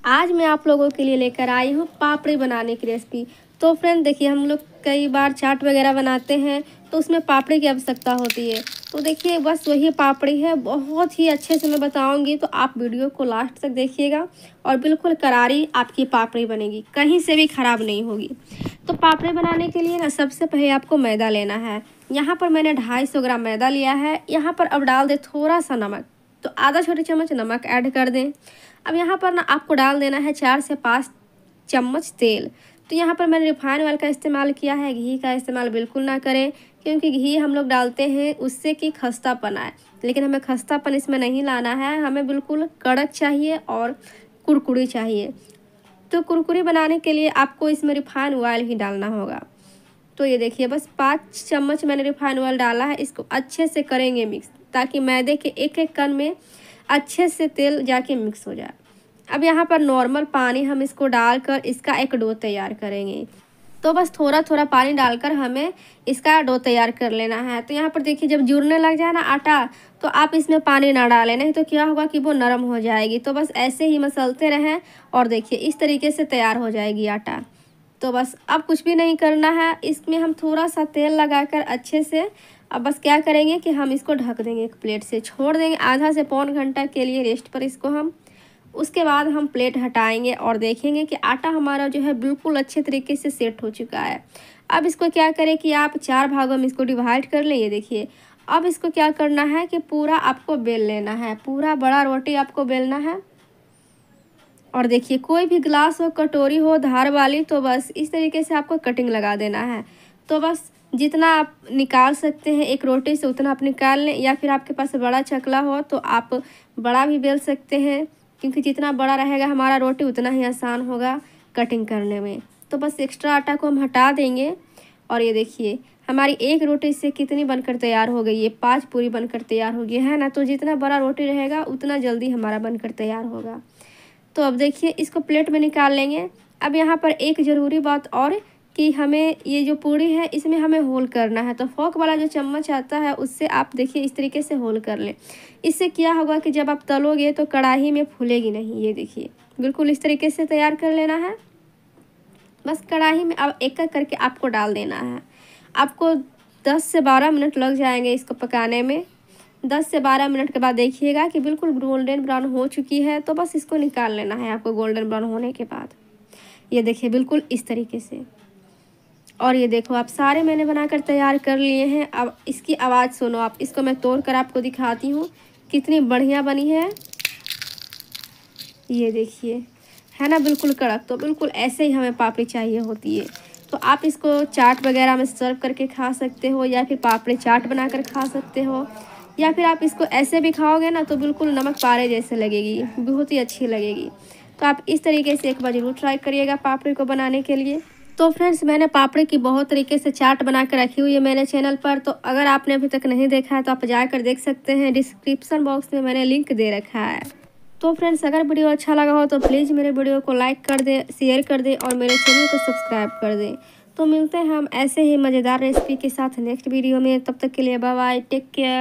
आज मैं आप लोगों के लिए लेकर आई हूँ पापड़ी बनाने की रेसिपी तो फ्रेंड देखिए, हम लोग कई बार चाट वगैरह बनाते हैं तो उसमें पापड़ी की आवश्यकता होती है। तो देखिए, बस वही पापड़ी है, बहुत ही अच्छे से मैं बताऊँगी तो आप वीडियो को लास्ट तक देखिएगा और बिल्कुल करारी आपकी पापड़ी बनेगी, कहीं से भी ख़राब नहीं होगी। तो पापड़ी बनाने के लिए ना, सबसे पहले आपको मैदा लेना है। यहाँ पर मैंने ढाई सौ ग्राम मैदा लिया है, यहाँ पर अब डाल दे थोड़ा सा नमक। तो आधा छोटे चम्मच नमक ऐड कर दें। अब यहाँ पर ना आपको डाल देना है चार से पाँच चम्मच तेल। तो यहाँ पर मैंने रिफाइंड ऑयल का इस्तेमाल किया है, घी का इस्तेमाल बिल्कुल ना करें, क्योंकि घी हम लोग डालते हैं उससे कि खस्तापन आए। लेकिन हमें खस्तापन इसमें नहीं लाना है, हमें बिल्कुल कड़क चाहिए और कुरकुरी चाहिए। तो कुरकुरी बनाने के लिए आपको इसमें रिफाइन ऑयल ही डालना होगा। तो ये देखिए, बस पाँच चम्मच मैंने रिफाइन ऑयल डाला है, इसको अच्छे से करेंगे मिक्स। ताकि मैदे के एक एक कण में अच्छे से तेल जाके मिक्स हो जाए। अब यहाँ पर नॉर्मल पानी हम इसको डालकर इसका एक डो तैयार करेंगे। तो बस थोड़ा थोड़ा पानी डालकर हमें इसका डो तैयार कर लेना है। तो यहाँ पर देखिए, जब जुड़ने लग जाए ना आटा तो आप इसमें पानी ना डालें। नहीं तो क्या होगा कि वो नरम हो जाएगी। तो बस ऐसे ही मसलते रहें और देखिए, इस तरीके से तैयार हो जाएगी आटा। तो बस अब कुछ भी नहीं करना है। इसमें हम थोड़ा सा तेल लगाकर अच्छे से अब बस क्या करेंगे कि हम इसको ढक देंगे, एक प्लेट से छोड़ देंगे। आधा से पौन घंटा के लिए रेस्ट पर इसको हम, उसके बाद हम प्लेट हटाएँगे और देखेंगे कि आटा हमारा जो है बिल्कुल अच्छे तरीके से सेट हो चुका है। अब इसको क्या करें कि आप चार भागों में इसको डिवाइड कर लें। ये देखिए, अब इसको क्या करना है कि पूरा आपको बेल लेना है। पूरा बड़ा रोटी आपको बेलना है। और देखिए, कोई भी ग्लास हो, कटोरी हो, धार वाली तो बस इस तरीके से आपको कटिंग लगा देना है। तो बस जितना आप निकाल सकते हैं एक रोटी से उतना आप निकाल लें, या फिर आपके पास बड़ा चकला हो तो आप बड़ा भी बेल सकते हैं, क्योंकि जितना बड़ा रहेगा हमारा रोटी, उतना ही आसान होगा कटिंग करने में। तो बस एक्स्ट्रा आटा को हम हटा देंगे, और ये देखिए, हमारी एक रोटी से कितनी बनकर तैयार हो गई है पाँच पूरी बनकर तैयार हो गई है ना? तो जितना बड़ा रोटी रहेगा, उतना जल्दी हमारा बनकर तैयार होगा। तो अब देखिए, इसको प्लेट में निकाल लेंगे। अब यहाँ पर एक ज़रूरी बात और कि हमें ये जो पूड़ी है, इसमें हमें होल करना है। तो फोक वाला जो चम्मच आता है, उससे आप देखिए इस तरीके से होल कर लें। इससे क्या होगा कि जब आप तलोगे तो कढ़ाई में फूलेगी नहीं, ये देखिए। बिल्कुल इस तरीके से तैयार कर लेना है। बस कढ़ाई में अब एक एक करके आपको डाल देना है। आपको दस से बारह मिनट लग जाएँगे इसको पकाने में। दस से बारह मिनट के बाद देखिएगा कि बिल्कुल गोल्डन ब्राउन हो चुकी है तो बस इसको निकाल लेना है आपको गोल्डन ब्राउन होने के बाद। ये देखिए, बिल्कुल इस तरीके से। और ये देखो, आप सारे मैंने बनाकर तैयार कर लिए हैं। अब इसकी आवाज़ सुनो आप, इसको मैं तोड़ कर आपको दिखाती हूँ। कितनी बढ़िया बनी है। ये देखिए, है ना, बिल्कुल कड़क। तो बिल्कुल ऐसे ही हमें पापड़ी चाहिए होती है। तो आप इसको चाट वगैरह में सर्व करके खा सकते हो, या फिर पापड़ी चाट बनाकर खा सकते हो। या फिर आप इसको ऐसे भी खाओगे ना तो बिल्कुल नमक पारे जैसे लगेगी, बहुत ही अच्छी लगेगी। तो आप इस तरीके से एक बार ज़रूर ट्राई करिएगा पापड़ी को बनाने के लिए। तो फ्रेंड्स, मैंने पापड़ी की बहुत तरीके से चाट बना कर रखी हुई है मेरे चैनल पर। तो अगर आपने अभी तक नहीं देखा है तो आप जाकर देख सकते हैं। डिस्क्रिप्शन बॉक्स में मैंने लिंक दे रखा है। तो फ्रेंड्स, अगर वीडियो अच्छा लगा हो तो प्लीज़ मेरे वीडियो को लाइक कर दें, शेयर कर दें और मेरे चैनल को सब्सक्राइब कर दें। तो मिलते हैं हम ऐसे ही मज़ेदार रेसिपी के साथ नेक्स्ट वीडियो में। तब तक के लिए बाय टेक केयर।